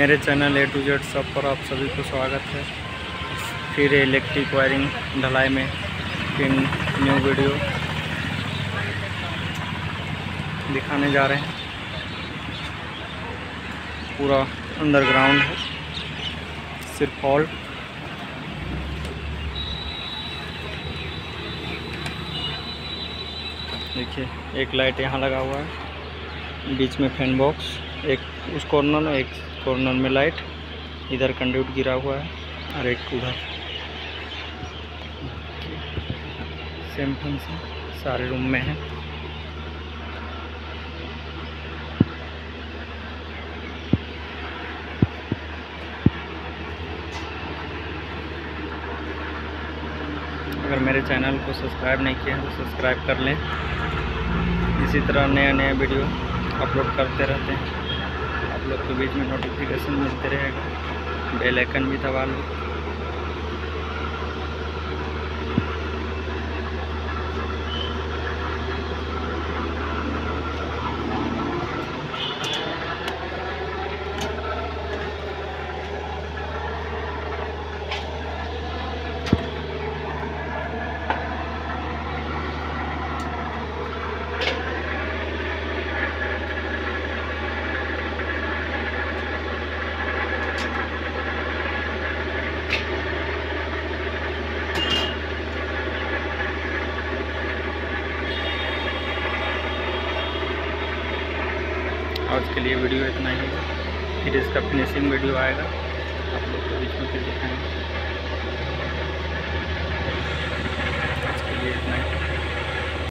मेरे channel A to Z सब पर आप सभी को स्वागत है। फिर इलेक्ट्रिक वायरिंग ढलाई में फिर न्यू वीडियो दिखाने जा रहे हैं। पूरा अंडरग्राउंड है। सिर्फ़ हॉल देखिए, एक लाइट यहाँ लगा हुआ है। बीच में फ़ैन बॉक्स एक, उस कॉर्नर में एक कॉर्नर में लाइट इधर कंड्यूट गिरा हुआ है, और एक उधर। सेम फ़ंक्शन सारे रूम में है। अगर मेरे चैनल को सब्सक्राइब नहीं किया है तो सब्सक्राइब कर लें। इसी तरह नया नया वीडियो अपलोड करते रहते हैं। आप लोग के बीच में नोटिफिकेशन मिलते रहेगा। बेल आइकन भी दबा लो। आज के लिए वीडियो इतना ही है। फिर इसका फिनिशिंग वीडियो आएगा। आप लोग के बीच में फिर दिखाएँगे।